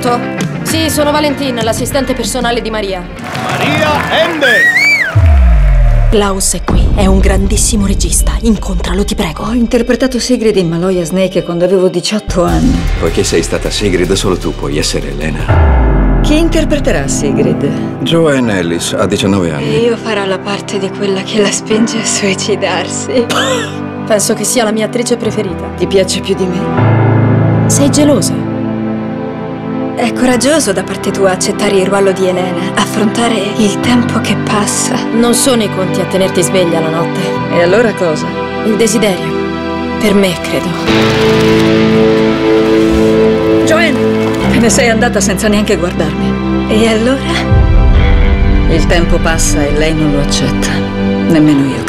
Pronto? Sì, sono Valentina, l'assistente personale di Maria. Maria Ender! Klaus è qui, è un grandissimo regista. Incontralo, ti prego. Ho interpretato Sigrid in Maloya Snake quando avevo 18 anni. Poiché sei stata Sigrid, solo tu puoi essere Elena. Chi interpreterà Sigrid? Joanne Ellis ha 19 anni. Io farò la parte di quella che la spinge a suicidarsi. Penso che sia la mia attrice preferita. Ti piace più di me? Sei gelosa? È coraggioso da parte tua accettare il ruolo di Elena, affrontare il tempo che passa. Non sono i conti a tenerti sveglia la notte. E allora cosa? Il desiderio. Per me, credo. Joanne, te ne sei andata senza neanche guardarmi. E allora? Il tempo passa e lei non lo accetta. Nemmeno io.